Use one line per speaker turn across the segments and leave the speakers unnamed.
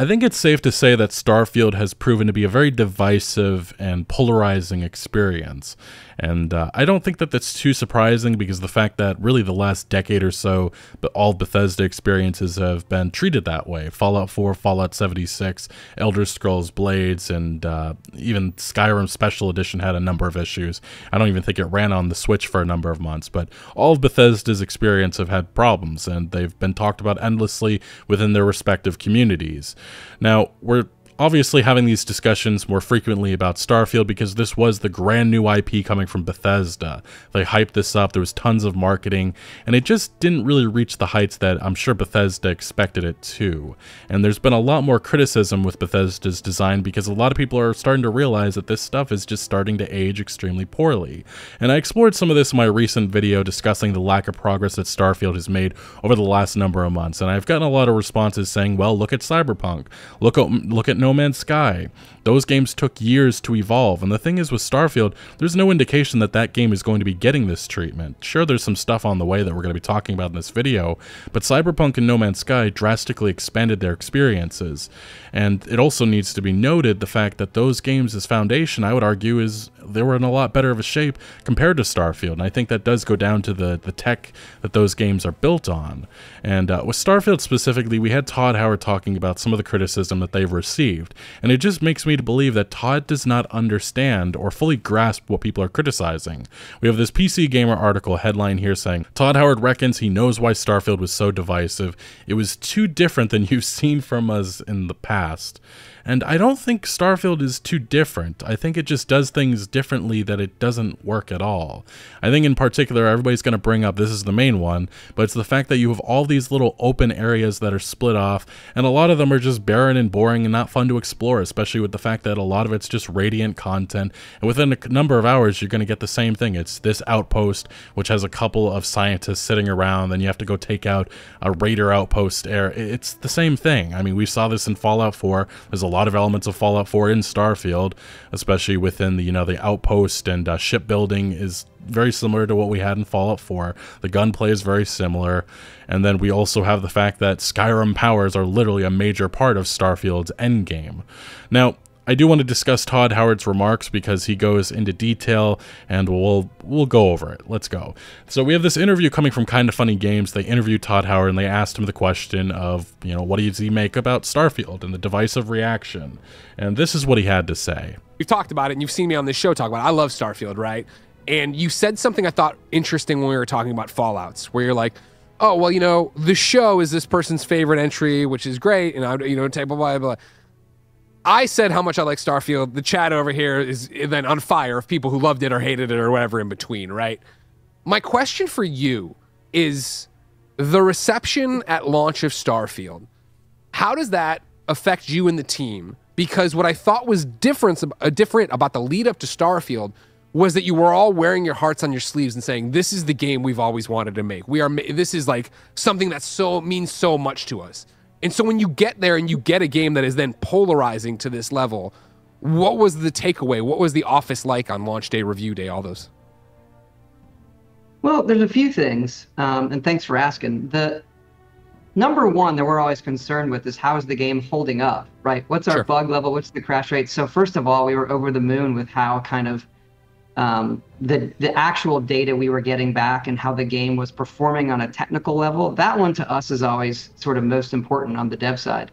I think it's safe to say that Starfield has proven to be a very divisive and polarizing experience. And uh, I don't think that that's too surprising because the fact that really the last decade or so, but all Bethesda experiences have been treated that way. Fallout 4, Fallout 76, Elder Scrolls Blades, and uh, even Skyrim Special Edition had a number of issues. I don't even think it ran on the Switch for a number of months, but all of Bethesda's experience have had problems, and they've been talked about endlessly within their respective communities. Now, we're obviously having these discussions more frequently about Starfield because this was the brand new IP coming from Bethesda. They hyped this up, there was tons of marketing, and it just didn't really reach the heights that I'm sure Bethesda expected it to. And there's been a lot more criticism with Bethesda's design because a lot of people are starting to realize that this stuff is just starting to age extremely poorly. And I explored some of this in my recent video discussing the lack of progress that Starfield has made over the last number of months, and I've gotten a lot of responses saying, well, look at Cyberpunk, look at, look at No no Man's Sky. Those games took years to evolve, and the thing is with Starfield, there's no indication that that game is going to be getting this treatment. Sure, there's some stuff on the way that we're going to be talking about in this video, but Cyberpunk and No Man's Sky drastically expanded their experiences. And it also needs to be noted the fact that those games as Foundation, I would argue, is they were in a lot better of a shape compared to Starfield. And I think that does go down to the, the tech that those games are built on. And uh, with Starfield specifically, we had Todd Howard talking about some of the criticism that they've received. And it just makes me to believe that Todd does not understand or fully grasp what people are criticizing. We have this PC Gamer article headline here saying Todd Howard reckons he knows why Starfield was so divisive. It was too different than you've seen from us in the past. And I don't think Starfield is too different. I think it just does things differently that it doesn't work at all. I think in particular, everybody's going to bring up this is the main one, but it's the fact that you have all these little open areas that are split off, and a lot of them are just barren and boring and not fun to explore, especially with the fact that a lot of it's just radiant content. And within a number of hours, you're going to get the same thing. It's this outpost, which has a couple of scientists sitting around, then you have to go take out a raider outpost. Air. It's the same thing. I mean, we saw this in Fallout 4. There's a lot of elements of Fallout 4 in Starfield, especially within the you know the outpost and uh, shipbuilding is very similar to what we had in Fallout 4. The gunplay is very similar, and then we also have the fact that Skyrim powers are literally a major part of Starfield's endgame. Now, I do want to discuss Todd Howard's remarks because he goes into detail and we'll we'll go over it. Let's go. So we have this interview coming from Kinda Funny Games. They interviewed Todd Howard and they asked him the question of, you know, what does he make about Starfield and the divisive reaction? And this is what he had to say.
We've talked about it and you've seen me on this show talk about it. I love Starfield, right? And you said something I thought interesting when we were talking about Fallouts, where you're like, oh, well, you know, the show is this person's favorite entry, which is great, and I, you know, blah, blah, blah. I said how much I like Starfield. The chat over here is then on fire of people who loved it or hated it or whatever in between, right? My question for you is the reception at launch of Starfield. How does that affect you and the team? Because what I thought was different, uh, different about the lead up to Starfield was that you were all wearing your hearts on your sleeves and saying, "This is the game we've always wanted to make. We are. This is like something that so means so much to us." And so when you get there and you get a game that is then polarizing to this level, what was the takeaway? What was the office like on launch day, review day, all those?
Well, there's a few things, um, and thanks for asking. The number one that we're always concerned with is how is the game holding up, right? What's our sure. bug level? What's the crash rate? So first of all, we were over the moon with how kind of um, the the actual data we were getting back and how the game was performing on a technical level. That one to us is always sort of most important on the dev side.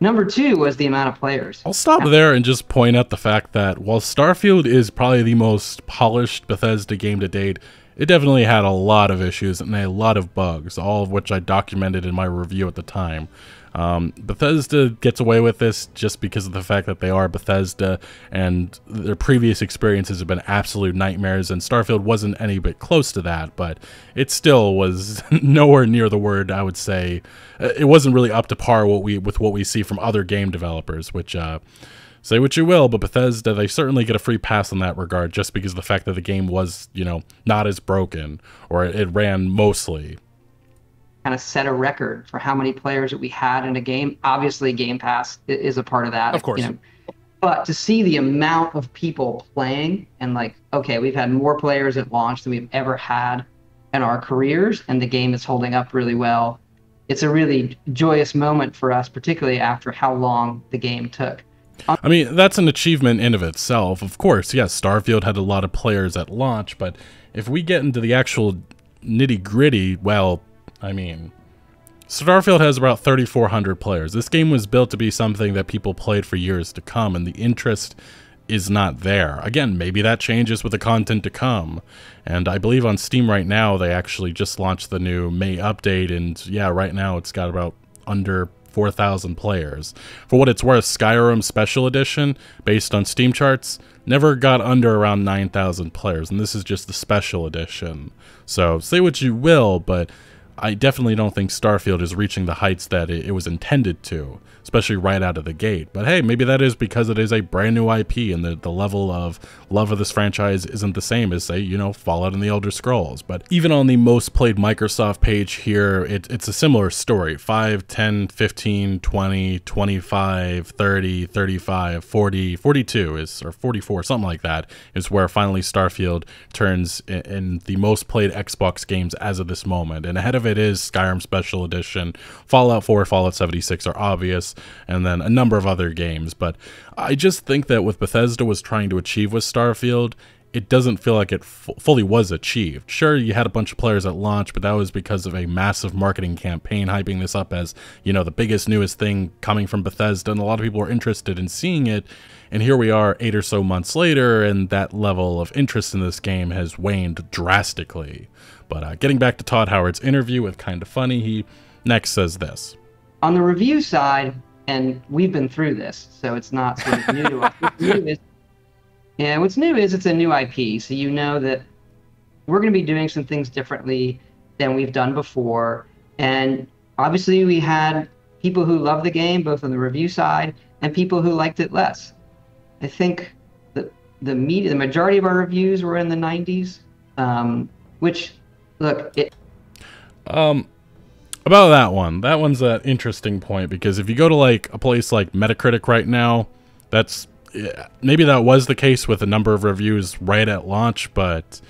Number two was the amount of players.
I'll stop there and just point out the fact that while Starfield is probably the most polished Bethesda game to date, it definitely had a lot of issues and a lot of bugs, all of which I documented in my review at the time. Um, Bethesda gets away with this just because of the fact that they are Bethesda and their previous experiences have been absolute nightmares, and Starfield wasn't any bit close to that, but it still was nowhere near the word I would say. Uh, it wasn't really up to par what we with what we see from other game developers, which. Uh, say what you will, but Bethesda, they certainly get a free pass in that regard just because of the fact that the game was, you know, not as broken or it ran mostly
kind of set a record for how many players that we had in a game. Obviously, Game Pass is a part of that.
Of course. You know.
But to see the amount of people playing and like, okay, we've had more players at launch than we've ever had in our careers, and the game is holding up really well. it's a really joyous moment for us, particularly after how long the game took.
I mean, that's an achievement in of itself. Of course, yes, Starfield had a lot of players at launch, but if we get into the actual nitty gritty, well, I mean, Starfield has about 3,400 players. This game was built to be something that people played for years to come, and the interest is not there. Again, maybe that changes with the content to come. And I believe on Steam right now, they actually just launched the new May update, and yeah, right now it's got about under 4,000 players. For what it's worth, Skyrim Special Edition, based on Steam charts, never got under around 9,000 players, and this is just the Special Edition. So say what you will, but I definitely don't think Starfield is reaching the heights that it, it, was intended to, especially right out of the gate. But hey, maybe that is because it is a brand new IP and the, the level of love of this franchise isn't the same as, say, you know, Fallout and the Elder Scrolls. But even on the most played Microsoft page here, it, it's a similar story 5, 10, 15, 20, 25, 30, 35, 40, 42 is, or 44, something like that, is where finally Starfield turns in, in the most played Xbox games as of this moment. And ahead of it is Skyrim Special Edition, Fallout 4, Fallout 76 are obvious, and then a number of other games. But I just think that what Bethesda was trying to achieve with Starfield, it doesn't feel like it f- fully was achieved. Sure, you had a bunch of players at launch, but that was because of a massive marketing campaign hyping this up as, you know, the biggest, newest thing coming from Bethesda, and a lot of people were interested in seeing it. And here we are eight or so months later, and that level of interest in this game has waned drastically. But uh, getting back to Todd Howard's interview with Kinda Funny, he next says this.
On the review side, and we've been through this, so it's not sort of new to us. What's new is, yeah, what's new is it's a new IP, so you know that we're going to be doing some things differently than we've done before. And obviously, we had people who love the game, both on the review side, and people who liked it less. I think the the media, the majority of our reviews were in the 90s, um, which look it.
Um, about that one, that one's an interesting point because if you go to like a place like Metacritic right now, that's eh, maybe that was the case with a number of reviews right at launch, but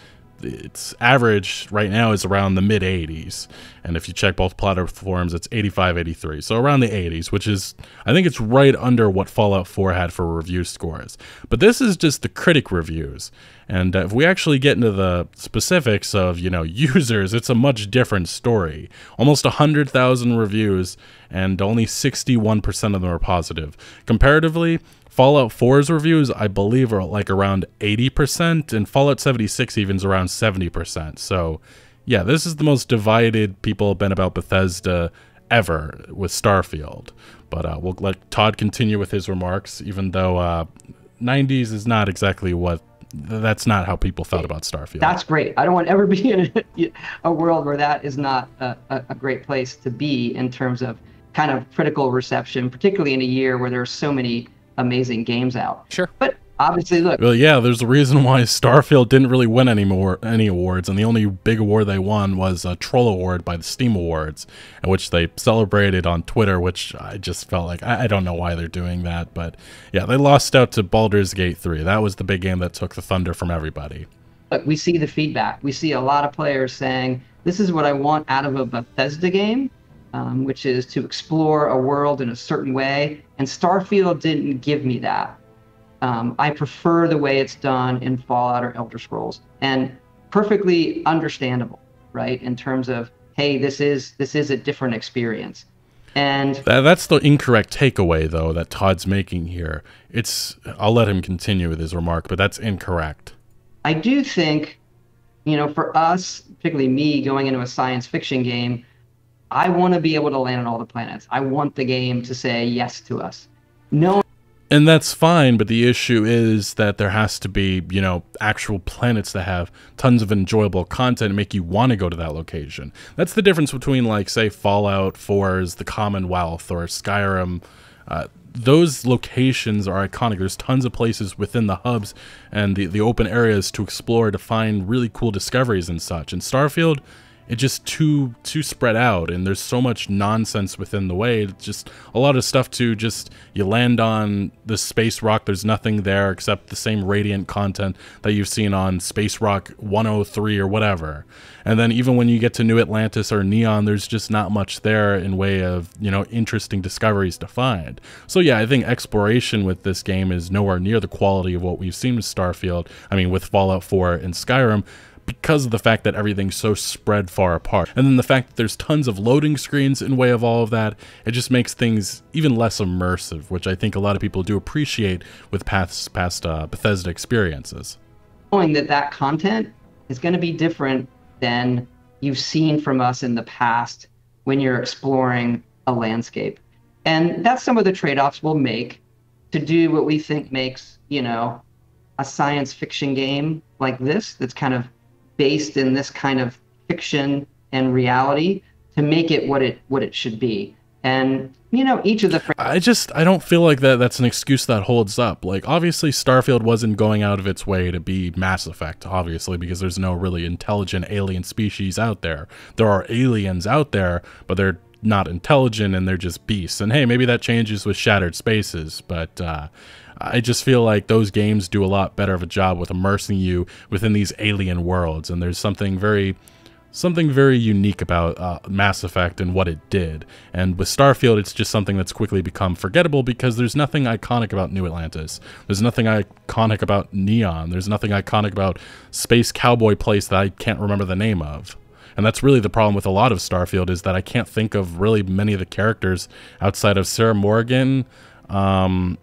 its average right now is around the mid 80s and if you check both platforms it's 85 83 so around the 80s which is i think it's right under what fallout 4 had for review scores. But this is just the critic reviews. And if we actually get into the specifics of you know users it's a much different story. Almost 100000 reviews and only 61% of them are positive. Comparatively Fallout 4's reviews, I believe, are like around 80%, and Fallout 76 even's around 70%. So, yeah, this is the most divided people have been about Bethesda ever with Starfield. But uh, we'll let Todd continue with his remarks, even though uh, 90s is not exactly what that's not how people felt about Starfield.
That's great. I don't want to ever be in a, a world where that is not a, a, great place to be in terms of kind of critical reception, particularly in a year where there's so many amazing games out.
Sure.
But obviously, look.
Well, yeah, there's a reason why Starfield didn't really win any more any awards, and the only big award they won was a Troll Award by the Steam Awards, which they celebrated on Twitter. Which I just felt like I, I don't know why they're doing that, but yeah, they lost out to Baldur's Gate 3. That was the big game that took the thunder from everybody.
But we see the feedback. We see a lot of players saying, "This is what I want out of a Bethesda game." Um, which is to explore a world in a certain way. And Starfield didn't give me that. Um, I prefer the way it's done in Fallout or Elder Scrolls, and perfectly understandable, right? In terms of, hey, this is this is a different experience. And
that, that's the incorrect takeaway, though, that Todd's making here. It's I'll let him continue with his remark, but that's incorrect.
I do think, you know, for us, particularly me, going into a science fiction game, I want to be able to land on all the planets. I want the game to say yes to us. No.
And that's fine, but the issue is that there has to be, you know, actual planets that have tons of enjoyable content and make you want to go to that location. That's the difference between, like, say, Fallout 4's The Commonwealth or Skyrim. Uh, those locations are iconic. There's tons of places within the hubs and the, the open areas to explore to find really cool discoveries and such. And Starfield, it's just too too spread out and there's so much nonsense within the way. It's just a lot of stuff to just you land on the space rock. There's nothing there except the same radiant content that you've seen on space rock 103 or whatever. And then even when you get to new atlantis or neon there's just not much there in way of you know interesting discoveries to find. So yeah i think exploration with this game is nowhere near the quality of what we've seen with starfield. I mean with fallout 4 and skyrim because of the fact that everything's so spread far apart. And then the fact that there's tons of loading screens in way of all of that, it just makes things even less immersive, which I think a lot of people do appreciate with past, past uh, Bethesda experiences.
Knowing that that content is going to be different than you've seen from us in the past when you're exploring a landscape. And that's some of the trade-offs we'll make to do what we think makes, you know, a science fiction game like this that's kind of based in this kind of fiction and reality to make it what it what it should be. And you know, each of the fr-
I just I don't feel like that that's an excuse that holds up. Like obviously Starfield wasn't going out of its way to be Mass Effect, obviously, because there's no really intelligent alien species out there. There are aliens out there, but they're not intelligent and they're just beasts. And hey, maybe that changes with Shattered Spaces, but uh I just feel like those games do a lot better of a job with immersing you within these alien worlds, and there's something very something very unique about uh, Mass Effect and what it did. And with Starfield, it's just something that's quickly become forgettable because there's nothing iconic about New Atlantis. There's nothing iconic about Neon. There's nothing iconic about Space Cowboy Place that I can't remember the name of. And that's really the problem with a lot of Starfield is that I can't think of really many of the characters outside of Sarah Morgan, um,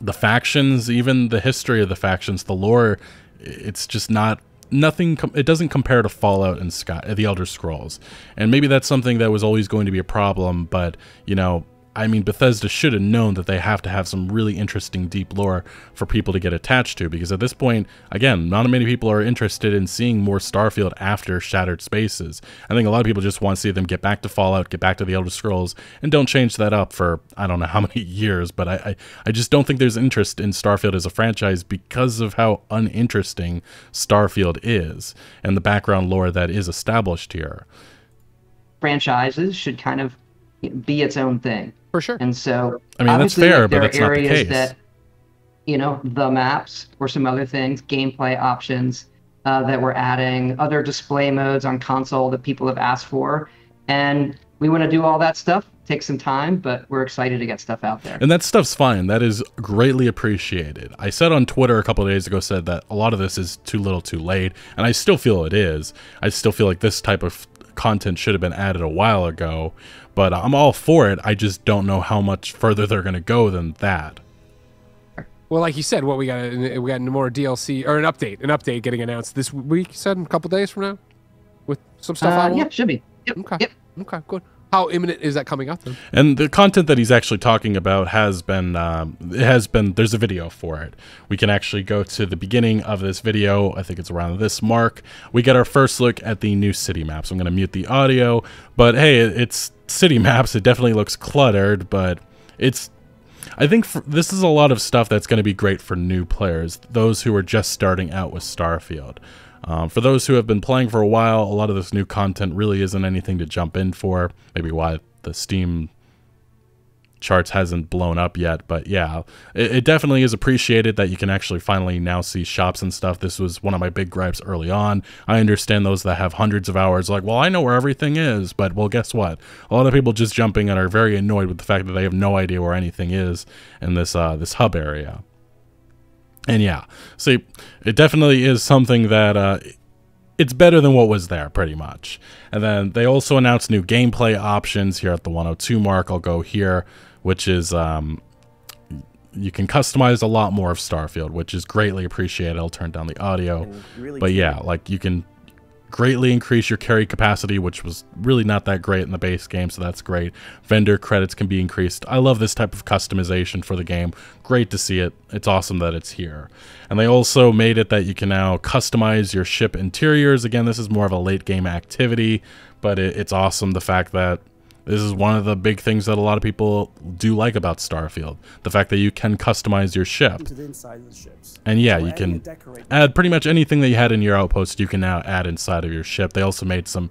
the factions, even the history of the factions, the lore, it's just not nothing it doesn't compare to fallout and sky the elder scrolls. And maybe that's something that was always going to be a problem but you know I mean, Bethesda should have known that they have to have some really interesting deep lore for people to get attached to because at this point, again, not many people are interested in seeing more Starfield after Shattered Spaces. I think a lot of people just want to see them get back to Fallout, get back to the Elder Scrolls, and don't change that up for I don't know how many years, but I, I, I just don't think there's interest in Starfield as a franchise because of how uninteresting Starfield is and the background lore that is established here.
Franchises should kind of be its own thing.
For sure.
And so,
I mean, that's fair, like, but that's not the case. That,
you know, the maps or some other things, gameplay options uh, that we're adding, other display modes on console that people have asked for, and we want to do all that stuff. Take some time, but we're excited to get stuff out there.
And that stuff's fine. That is greatly appreciated. I said on Twitter a couple days ago, said that a lot of this is too little, too late, and I still feel it is. I still feel like this type of content should have been added a while ago, but I'm all for it. I just don't know how much further they're going to go than that.
Well, like you said, what we got we got more DLC or an update, an update getting announced this week. You said a couple days from now, with some stuff.
Uh, yeah, should be. Yep.
Okay.
Yep.
Okay. Good. How imminent is that coming out then?
And the content that he's actually talking about has been um, it has been there's a video for it. We can actually go to the beginning of this video. I think it's around this mark. We get our first look at the new city maps. I'm going to mute the audio, but hey, it's city maps. It definitely looks cluttered, but it's I think for, this is a lot of stuff that's going to be great for new players, those who are just starting out with Starfield. Um, for those who have been playing for a while, a lot of this new content really isn't anything to jump in for. Maybe why the Steam charts hasn't blown up yet, but yeah, it, it, definitely is appreciated that you can actually finally now see shops and stuff. This was one of my big gripes early on. I understand those that have hundreds of hours, like, well, I know where everything is, but well, guess what? A lot of people just jumping and are very annoyed with the fact that they have no idea where anything is in this uh, this hub area. And yeah, see, it definitely is something that uh, it's better than what was there, pretty much. And then they also announced new gameplay options here at the 102 mark. I'll go here, which is um, you can customize a lot more of Starfield, which is greatly appreciated. I'll turn down the audio, really but yeah, like you can greatly increase your carry capacity, which was really not that great in the base game, so that's great. Vendor credits can be increased. I love this type of customization for the game. Great to see it. It's awesome that it's here. And they also made it that you can now customize your ship interiors. Again, this is more of a late game activity, but it, it's awesome the fact that This is one of the big things that a lot of people do like about Starfield. The fact that you can customize your ship. And yeah, you can add pretty much anything that you had in your outpost, you can now add inside of your ship. They also made some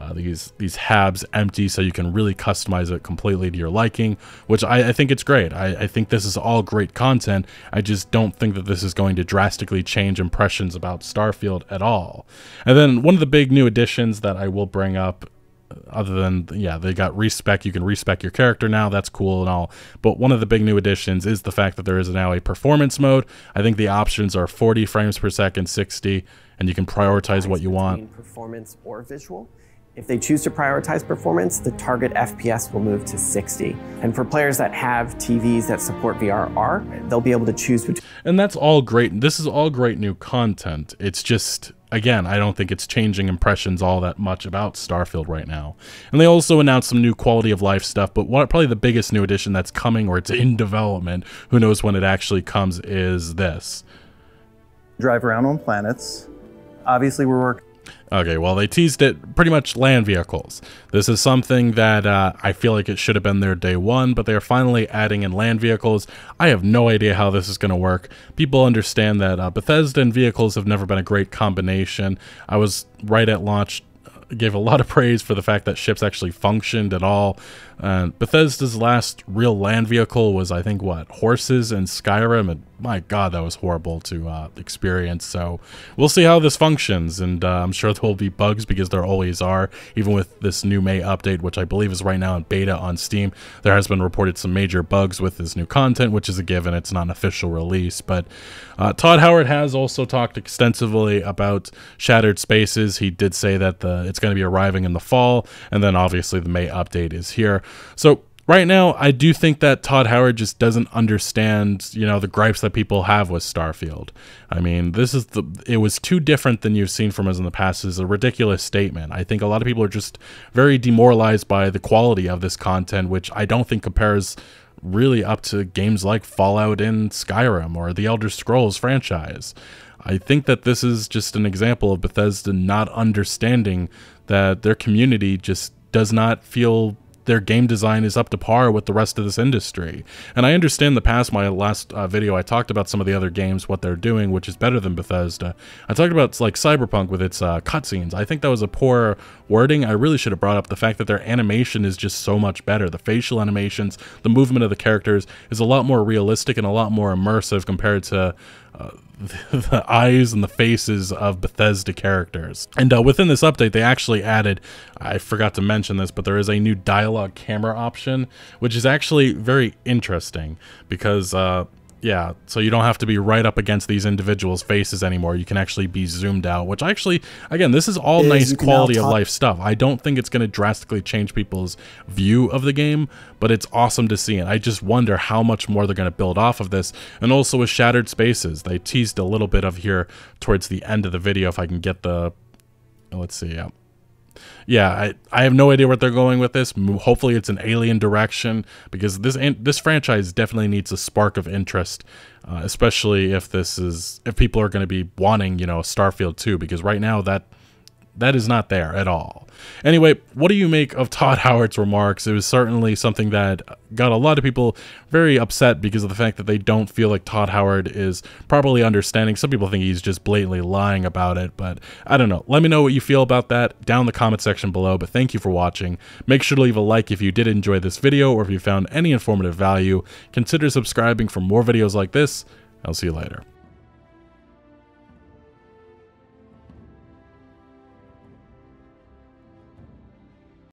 uh, these these habs empty so you can really customize it completely to your liking, which I, I think it's great. I, I, think this is all great content. I just don't think that this is going to drastically change impressions about Starfield at all. And then one of the big new additions that I will bring up other than yeah they got respec you can respec your character now that's cool and all. But one of the big new additions is the fact that there is now a performance mode. I think the options are 40 frames per second 60 and you can prioritize what you want.
performance or visual if they choose to prioritize performance, the target FPS will move to 60. And for players that have TVs that support VRR, they'll be able to choose between.
And that's all great. This is all great new content. It's just, again, I don't think it's changing impressions all that much about Starfield right now. And they also announced some new quality of life stuff, but what probably the biggest new addition that's coming or it's in development, who knows when it actually comes, is this.
Drive around on planets. Obviously, we're working
Okay, well, they teased it pretty much land vehicles. This is something that uh, I feel like it should have been there day one, but they are finally adding in land vehicles. I have no idea how this is going to work. People understand that uh, Bethesda and vehicles have never been a great combination. I was right at launch gave a lot of praise for the fact that ships actually functioned at all. Uh, Bethesda's last real land vehicle was, I think, what horses and Skyrim, and my God, that was horrible to uh, experience. So we'll see how this functions, and uh, I'm sure there will be bugs because there always are. Even with this new May update, which I believe is right now in beta on Steam, there has been reported some major bugs with this new content, which is a given. It's not an official release, but uh, Todd Howard has also talked extensively about Shattered Spaces. He did say that the it's going to be arriving in the fall, and then obviously the May update is here. So right now, I do think that Todd Howard just doesn't understand, you know, the gripes that people have with Starfield. I mean, this is the it was too different than you've seen from us in the past is a ridiculous statement. I think a lot of people are just very demoralized by the quality of this content, which I don't think compares really up to games like Fallout and Skyrim or the Elder Scrolls franchise. I think that this is just an example of Bethesda not understanding that their community just does not feel their game design is up to par with the rest of this industry. And I understand the past my last uh, video I talked about some of the other games what they're doing which is better than Bethesda. I talked about like Cyberpunk with its uh, cutscenes. I think that was a poor wording. I really should have brought up the fact that their animation is just so much better. The facial animations, the movement of the characters is a lot more realistic and a lot more immersive compared to uh, the eyes and the faces of Bethesda characters. And uh, within this update, they actually added, I forgot to mention this, but there is a new dialogue camera option, which is actually very interesting because uh, yeah, so you don't have to be right up against these individuals' faces anymore. You can actually be zoomed out, which actually, again, this is all is nice quality of life stuff. I don't think it's going to drastically change people's view of the game, but it's awesome to see. And I just wonder how much more they're going to build off of this. And also with Shattered Spaces, they teased a little bit of here towards the end of the video. If I can get the, let's see, yeah yeah, I, I have no idea what they're going with this. Hopefully, it's an alien direction because this this franchise definitely needs a spark of interest, uh, especially if this is if people are going to be wanting you know Starfield 2 because right now that that is not there at all. Anyway, what do you make of Todd Howard's remarks? It was certainly something that got a lot of people very upset because of the fact that they don't feel like Todd Howard is properly understanding. Some people think he's just blatantly lying about it, but I don't know. Let me know what you feel about that down in the comment section below. But thank you for watching. Make sure to leave a like if you did enjoy this video or if you found any informative value. Consider subscribing for more videos like this. I'll see you later.